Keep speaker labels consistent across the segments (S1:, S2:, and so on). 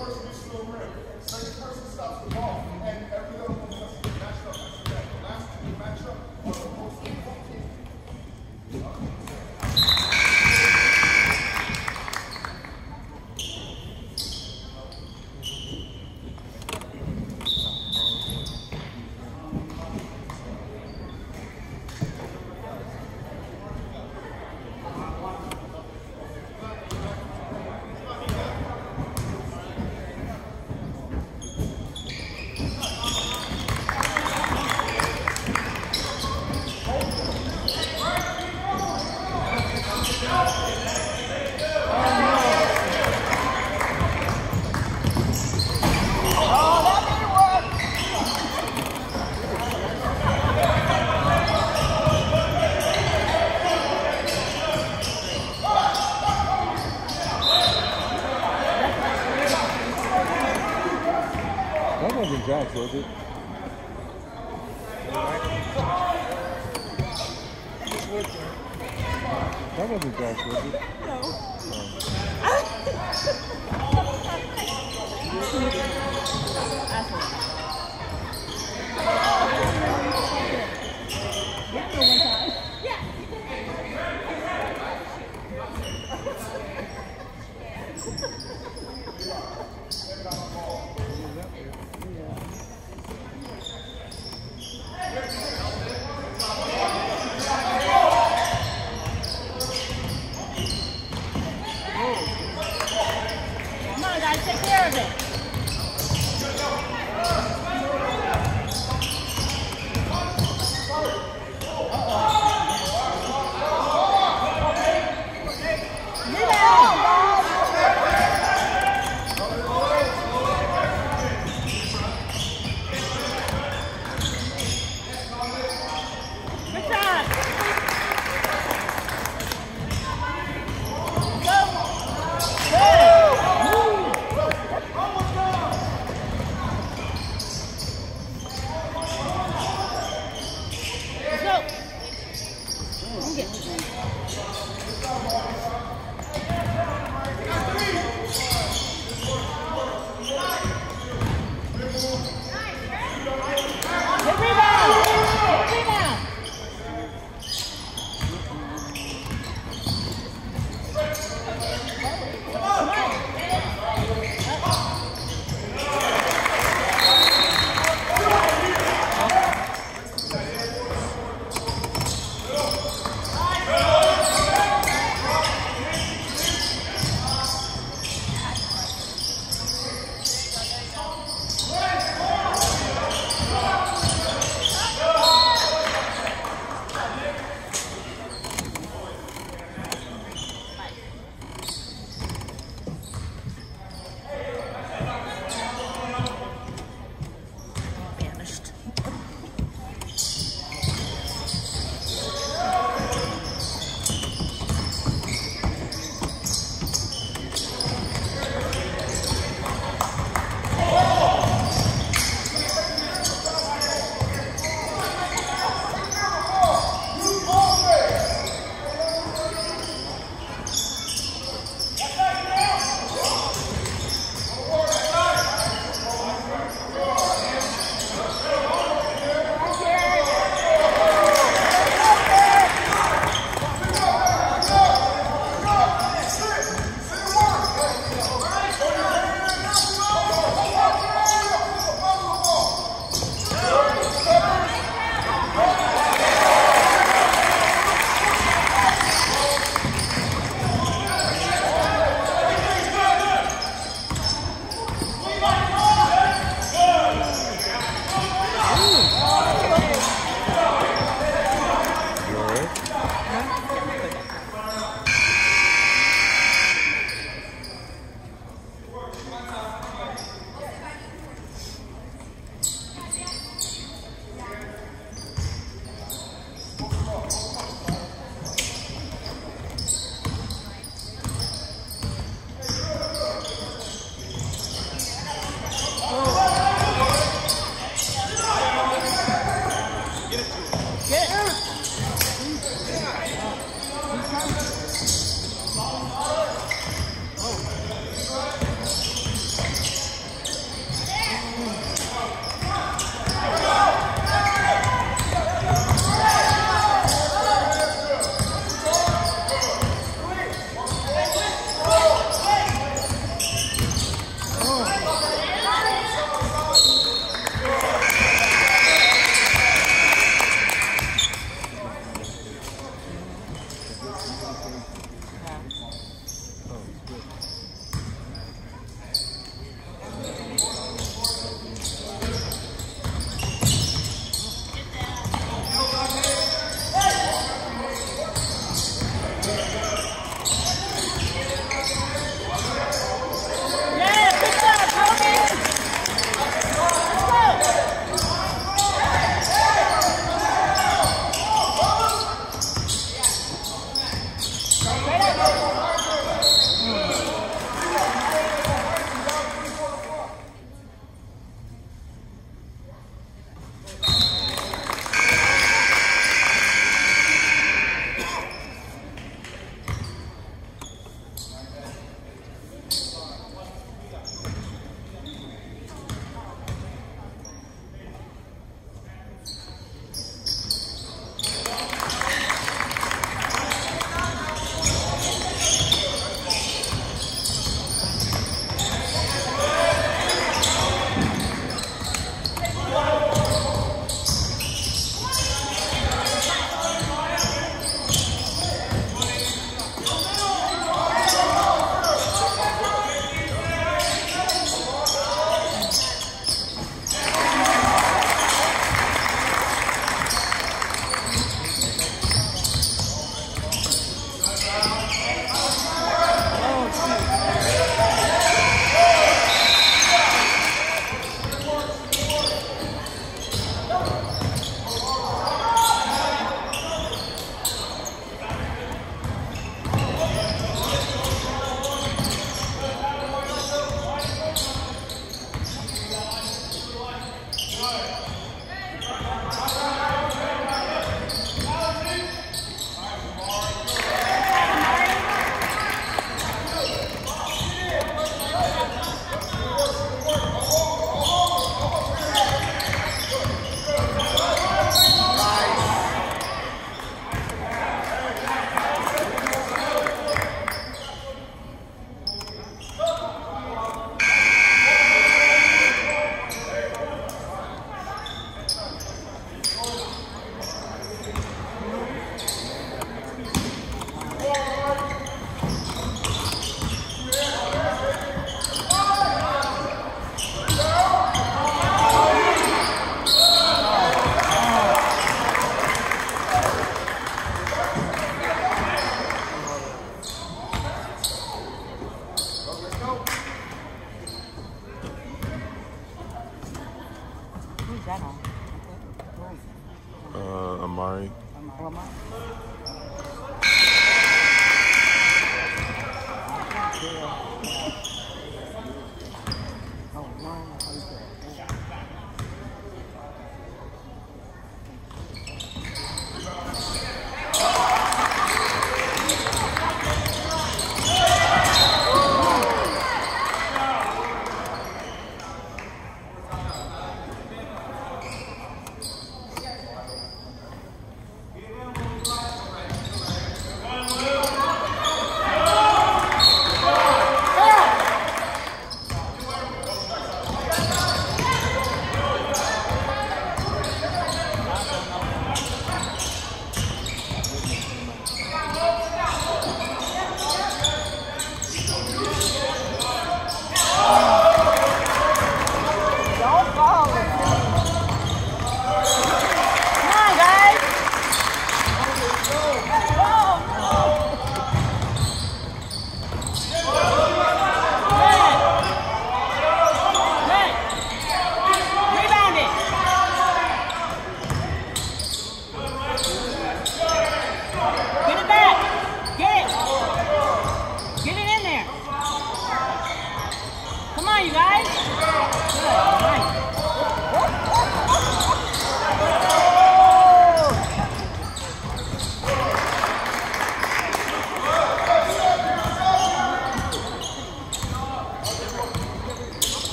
S1: person gets to the rim. Second person
S2: stops the
S3: ball.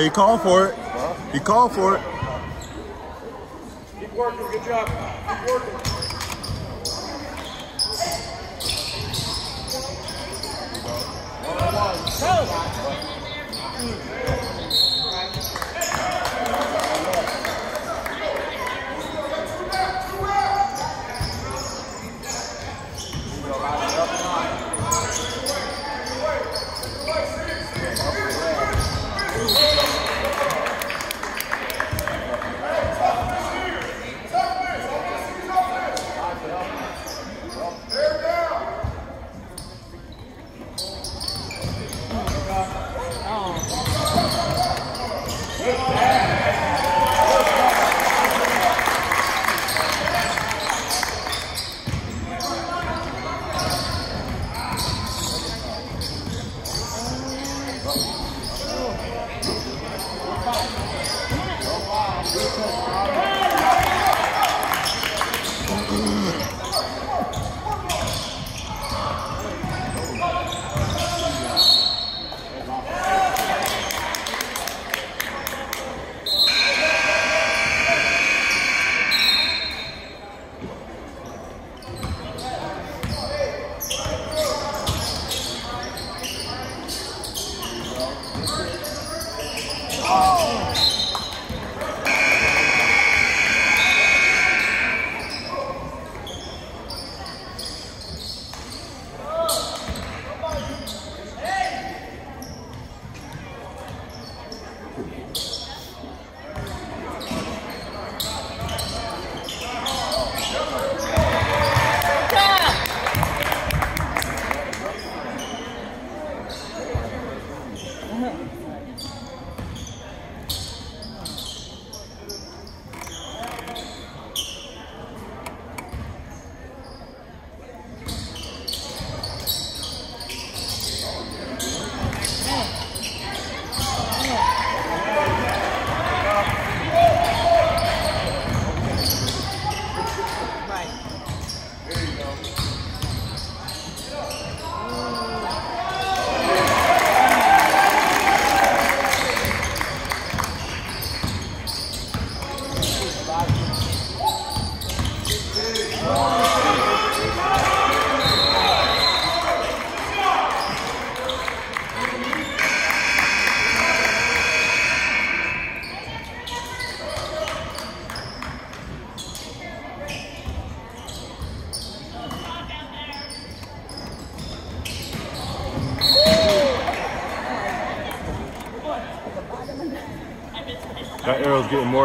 S2: Hey, he called for it. He called for it.
S1: Keep working. Good job. Keep working.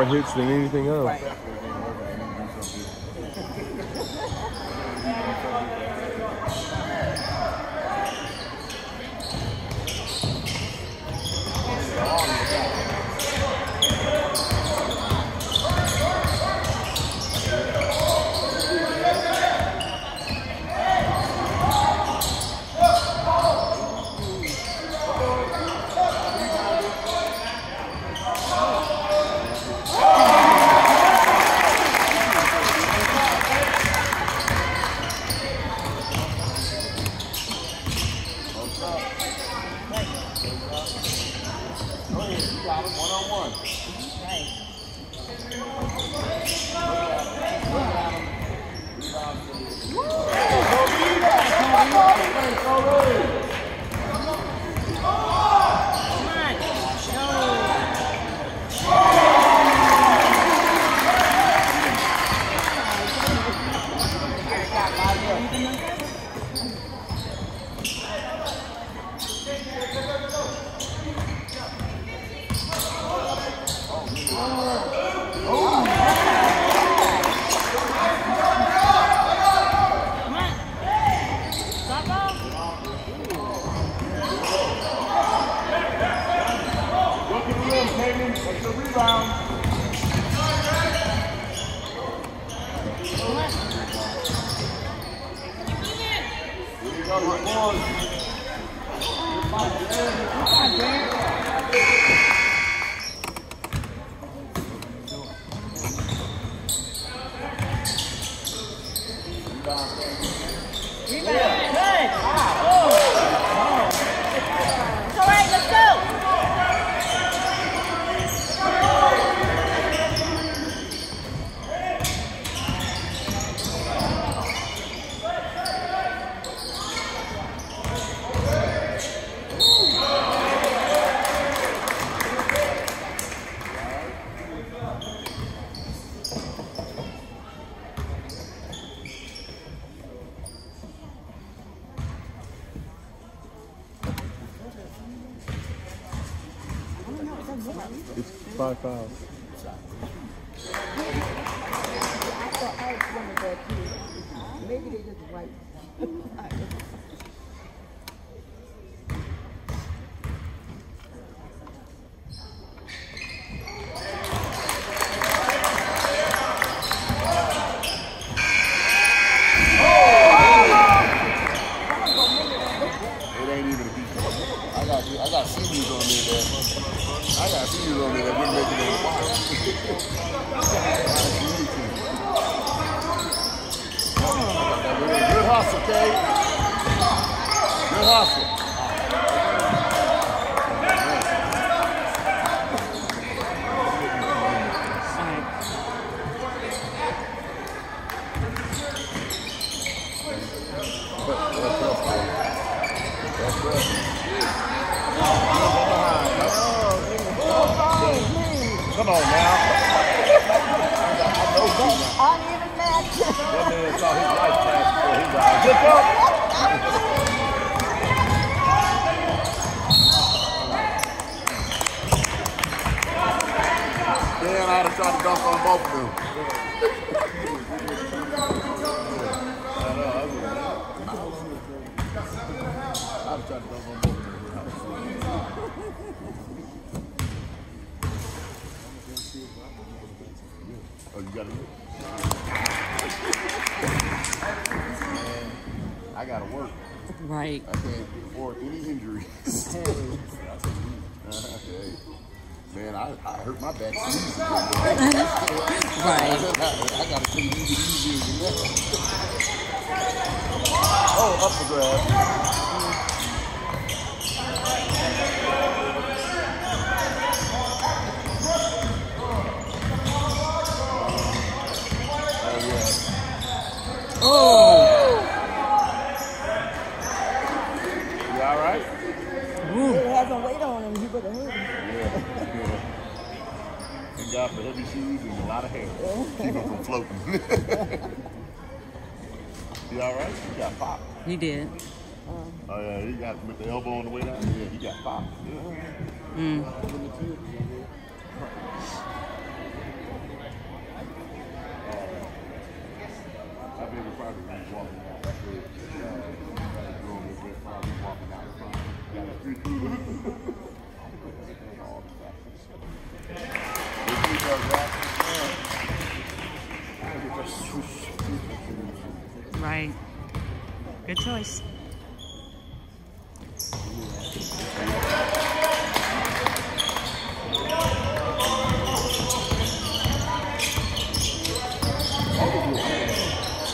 S2: Hits than anything else.
S1: Right.
S4: That too. Maybe they just white.
S3: It ain't even a beat. I got I got seniors on there that I got seniors on there that wouldn't make it in the box. Good hustle, Kate. Good hustle. Come on now.
S4: Uneven match.
S3: That man saw his life flash before his eyes. Look up. Damn, I'd have tried to dunk on both of them. I know, I would've. I'd have tried to dunk on both of them. Oh, you got it? Man, I gotta work.
S1: Right.
S3: I can't afford any injuries. Hey. Man, I, I hurt my back.
S1: Right.
S3: I gotta take it easy that. Oh, up the grab. Oh,
S1: Oh.
S3: yeah. You all right?
S4: He has a weight on him. He would have hurt him.
S3: Yeah. yeah. Thank God for heavy shoes and a lot of hair. Keep him from floating. you all right? You got popped.
S1: He did.
S3: Oh yeah, he got with the elbow on the way down. Yeah, he got popped. Yeah.
S1: Mm.
S3: I think it's probably when he's walking out. That's where, uh, doing his best while he's walking out front. Got a free through. All the factors. This is our draft. I think it's just swoosh.
S1: Right. Good choice.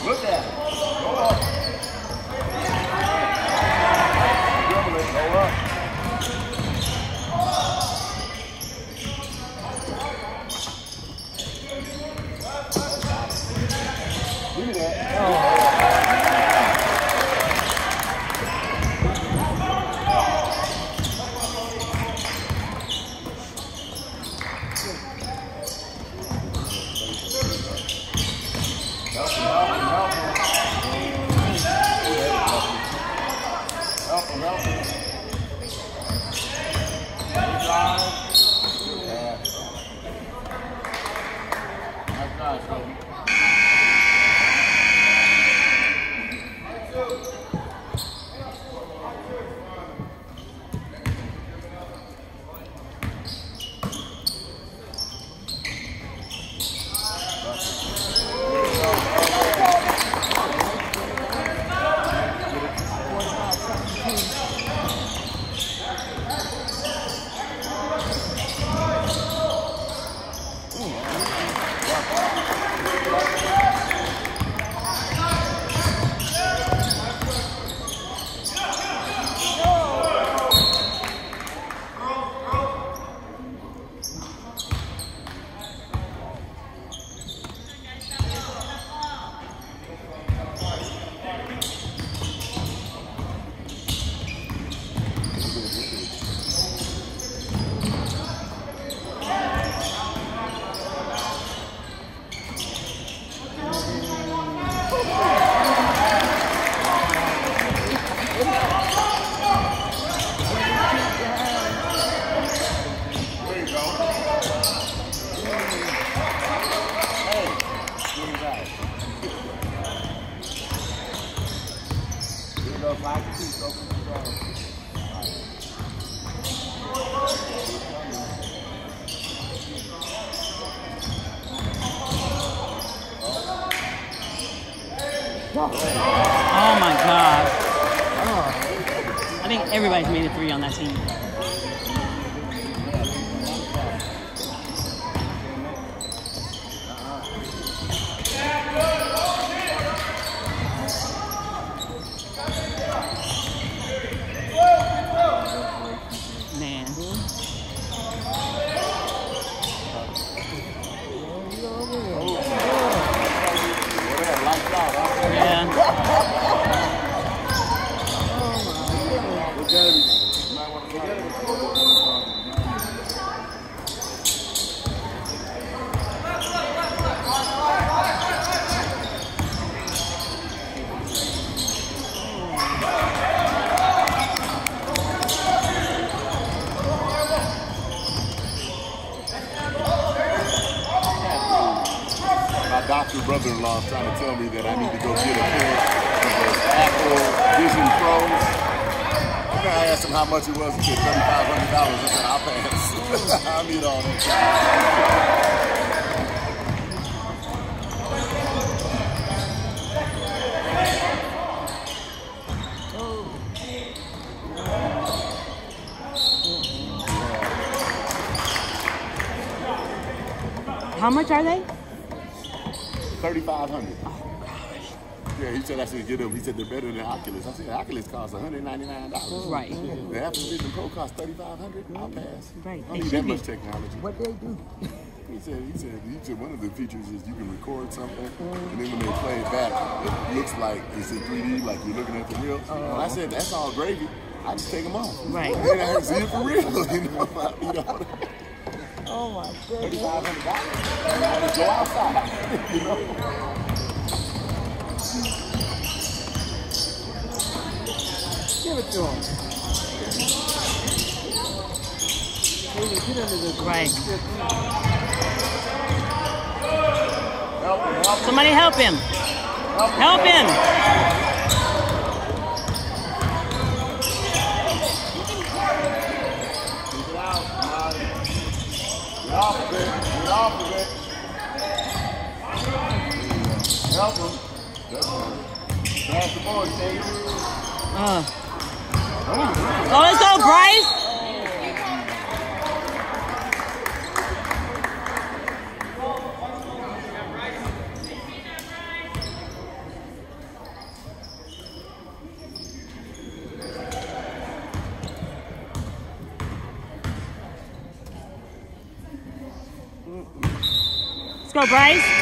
S3: Look at it. Go
S1: My
S3: brother-in-law is trying to tell me that I need to go get a pair of Apple Vision Pros. I asked him how much it was. He said thirty-five hundred dollars. I said I'll pass. I need all that.
S1: How much are they?
S3: Thirty-five hundred. Oh, yeah, he said I should get them. He said they're better than Oculus. I said Oculus costs one hundred ninety-nine dollars.
S1: Right.
S3: The Apple Vision Pro costs thirty-five hundred. I'll pass.
S1: Right.
S3: I don't need that much technology.
S4: What they do?
S3: He said, he said, he said one of the features is you can record something, and then when they play it back, it looks like it's in 3D, like you're looking at the real. And I said, that's all gravy. I just take them off.
S1: Right.
S3: And I see it for real, you know. you know.
S4: Oh my goodness.
S3: $3,500. Go outside.
S4: Give it to him.
S1: Get under this
S3: right.
S4: Help him, help him.
S3: Somebody help him. Help him.
S4: Help him.
S3: Uh. Oh, let's go, Bryce. Let's go, Bryce.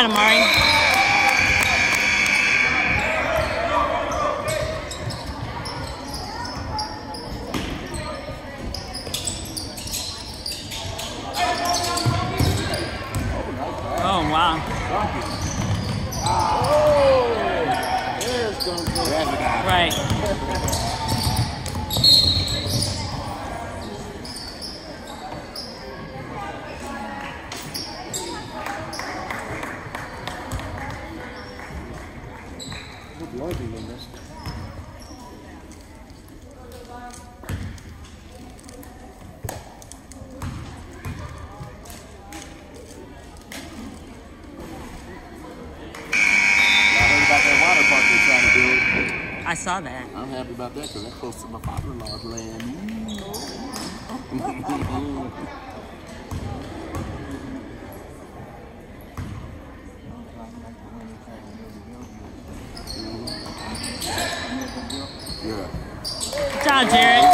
S3: trying, Amari.
S4: I
S3: saw that.
S4: I'm happy about that because that's close to my father-in-law's land. yeah.
S3: Ciao, Jared.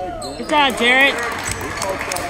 S4: Good
S3: job,
S4: Jarrett.